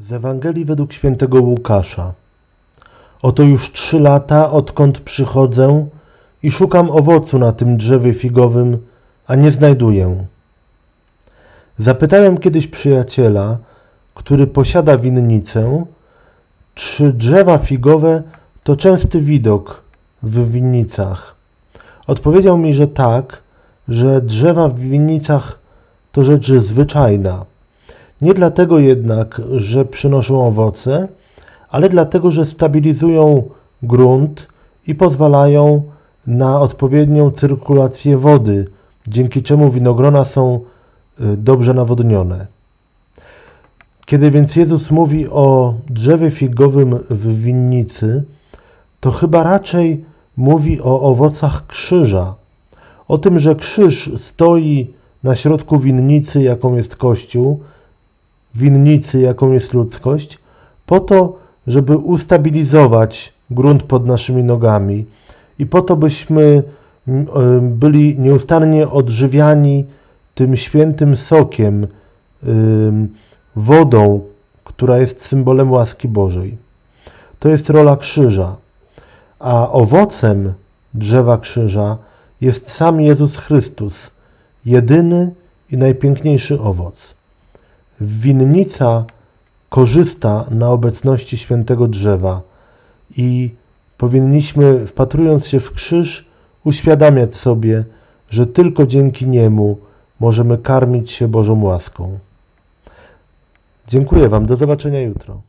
Z Ewangelii według świętego Łukasza. Oto już trzy lata, odkąd przychodzę i szukam owocu na tym drzewie figowym, a nie znajduję. Zapytałem kiedyś przyjaciela, który posiada winnicę, czy drzewa figowe to częsty widok w winnicach. Odpowiedział mi, że tak, że drzewa w winnicach to rzecz zwyczajna. Nie dlatego jednak, że przynoszą owoce, ale dlatego, że stabilizują grunt i pozwalają na odpowiednią cyrkulację wody, dzięki czemu winogrona są y, dobrze nawodnione. Kiedy więc Jezus mówi o drzewie figowym w winnicy, to chyba raczej mówi o owocach krzyża, o tym, że krzyż stoi na środku winnicy, jaką jest Kościół, winnicy, jaką jest ludzkość, po to, żeby ustabilizować grunt pod naszymi nogami i po to, byśmy byli nieustannie odżywiani tym świętym sokiem, wodą, która jest symbolem łaski Bożej. To jest rola krzyża, a owocem drzewa krzyża jest sam Jezus Chrystus, jedyny i najpiękniejszy owoc. Winnica korzysta na obecności świętego drzewa i powinniśmy, wpatrując się w krzyż, uświadamiać sobie, że tylko dzięki niemu możemy karmić się Bożą łaską. Dziękuję Wam, do zobaczenia jutro.